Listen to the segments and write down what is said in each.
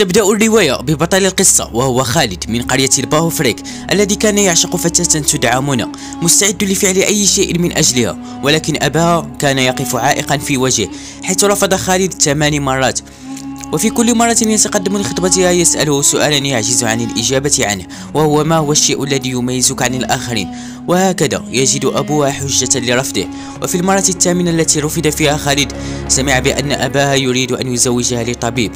تبدأ الرواية ببطل القصة وهو خالد من قرية الباهوفريك الذي كان يعشق فتاة تدعى منى مستعد لفعل أي شيء من أجلها ولكن أباها كان يقف عائقا في وجهه حيث رفض خالد ثمان مرات. وفي كل مرة يتقدم لخطبتها يسأله سؤالا يعجز عن الإجابة عنه وهو ما هو الشيء الذي يميزك عن الآخرين؟ وهكذا يجد أبوها حجة لرفضه. وفي المرة الثامنة التي رفض فيها خالد سمع بأن أباها يريد أن يزوجها لطبيب.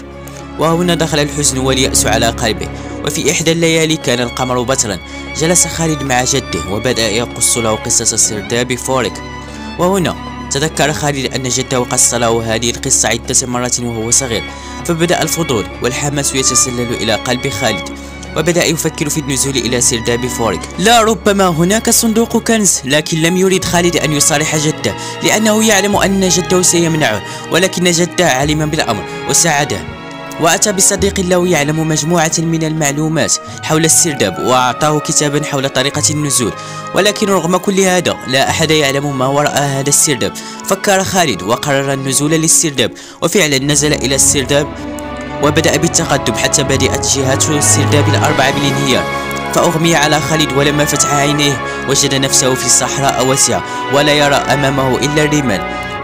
وهنا دخل الحزن واليأس على قلبه. وفي إحدى الليالي كان القمر بدرا جلس خالد مع جده وبدأ يقص له قصة سرداب فوريك. وهنا تذكر خالد أن جده قص له هذه القصة عدة مرات وهو صغير. فبدأ الفضول والحماس يتسلل إلى قلب خالد. وبدأ يفكر في النزول إلى سرداب فوريك. لا ربما هناك صندوق كنز لكن لم يريد خالد أن يصارح جده لأنه يعلم أن جده سيمنعه ولكن جده علم بالأمر وساعده. وأتى بصديق له يعلم مجموعة من المعلومات حول السرداب وأعطاه كتابا حول طريقة النزول. ولكن رغم كل هذا لا أحد يعلم ما وراء هذا السرداب. فكر خالد وقرر النزول للسرداب وفعلا نزل إلى السرداب وبدأ بالتقدم حتى بدأت جهات السرداب الأربعة بالانهيار. فأغمي على خالد ولما فتح عينيه وجد نفسه في صحراء واسعة ولا يرى أمامه إلا الرمال.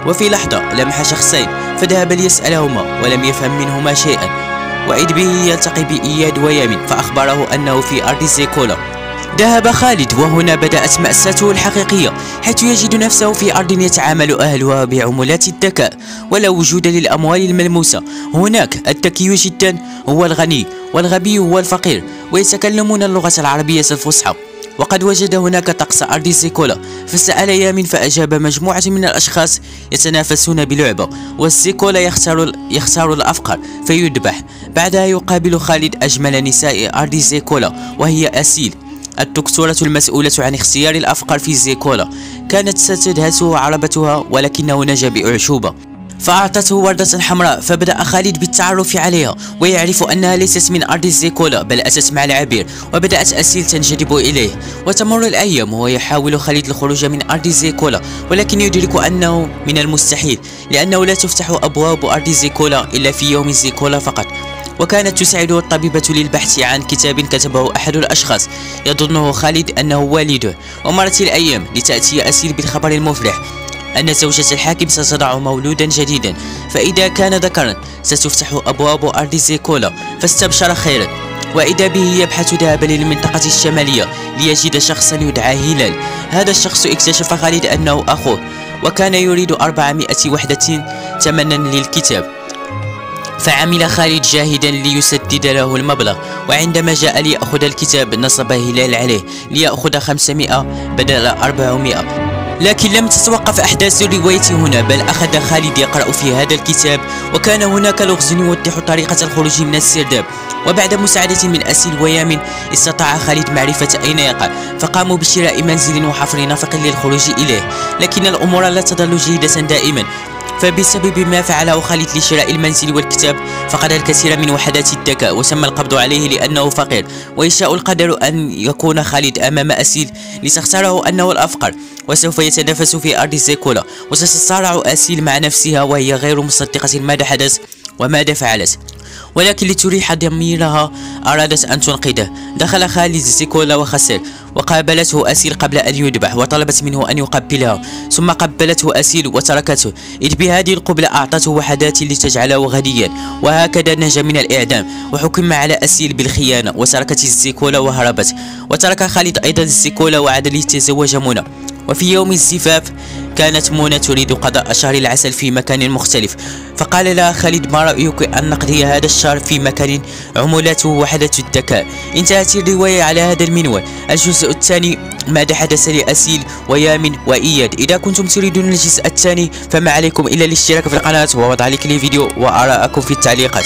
وفي لحظة لمح شخصين فذهب ليسألهما ولم يفهم منهما شيئا. وإذ به يلتقي بإياد ويامن فأخبره أنه في أرض زيكولا. ذهب خالد وهنا بدأت مأساته الحقيقية حيث يجد نفسه في أرض يتعامل أهلها بعملات الذكاء ولا وجود للأموال الملموسة. هناك الذكي جدا هو الغني والغبي هو الفقير ويتكلمون اللغة العربية الفصحى. وقد وجد هناك طقس أرض سيكولا فسأل يامن فأجاب مجموعة من الأشخاص يتنافسون بلعبة والسيكولا يختار, يختار الأفقر فيذبح. بعدها يقابل خالد أجمل نساء أرض سيكولا وهي أسيل. الدكتورة المسؤولة عن اختيار الأفقر في زيكولا كانت ستدهسه عربتها ولكنه نجا بأعشوبة. فأعطته وردة حمراء فبدأ خالد بالتعرف عليها ويعرف أنها ليست من أرض الزيكولا بل أتت مع العبير وبدأت أسيل تنجذب إليه. وتمر الأيام وهو يحاول خالد الخروج من أرض زيكولا ولكن يدرك أنه من المستحيل لأنه لا تفتح أبواب أرض زيكولا إلا في يوم زيكولا فقط. وكانت تساعده الطبيبة للبحث عن كتاب كتبه أحد الأشخاص يظنه خالد أنه والده. ومرت الأيام لتأتي أسيل بالخبر المفرح. أن زوجة الحاكم ستضع مولودا جديدا فإذا كان ذكرا ستفتح أبواب أرض زيكولا فاستبشر خيرا. وإذا به يبحث ذهب للمنطقة الشمالية ليجد شخصا يدعى هلال. هذا الشخص اكتشف خالد أنه أخوه وكان يريد 400 وحدة ثمنا للكتاب. فعمل خالد جاهدا ليسدد له المبلغ وعندما جاء ليأخذ الكتاب نصب هلال عليه ليأخذ 500 بدل 400 لكن لم تتوقف أحداث الرواية هنا بل أخذ خالد يقرأ في هذا الكتاب وكان هناك لغز يوضح طريقة الخروج من السرداب. وبعد مساعدة من أسيل ويامن استطاع خالد معرفة أين يقع فقاموا بشراء منزل وحفر نفق للخروج إليه. لكن الأمور لا تظل جيدة دائما. فبسبب ما فعله خالد لشراء المنزل والكتاب فقد الكثير من وحدات الذكاء وتم القبض عليه لأنه فقير ويشاء القدر أن يكون خالد أمام أسيل لتختاره أنه الأفقر وسوف يتنافس في أرض زيكولا وستتصارع أسيل مع نفسها وهي غير مصدقة ماذا حدث وماذا فعلت ولكن لتريح ضميرها أرادت أن تنقذه. دخل خالد زيكولا وخسر وقابلته أسيل قبل أن يذبح وطلبت منه أن يقبلها ثم قبلته أسيل وتركته. إذ بهذه القبلة أعطته وحدات لتجعله غنيا وهكذا نجا من الإعدام وحكم على أسيل بالخيانة وتركت الزيكولا وهربت. وترك خالد أيضا الزيكولا وعاد ليتزوج منى. وفي يوم الزفاف كانت منى تريد قضاء شهر العسل في مكان مختلف فقال لها خالد ما رأيك أن نقضي هذا الشهر في مكان عمولته وحدة الذكاء؟ انتهت الرواية على هذا المنوال الجزء الثاني ماذا حدث لأسيل ويامن وإياد. إذا كنتم تريدون الجزء الثاني فما عليكم إلا الاشتراك في القناة ووضع لك الفيديو وآراءكم في التعليقات.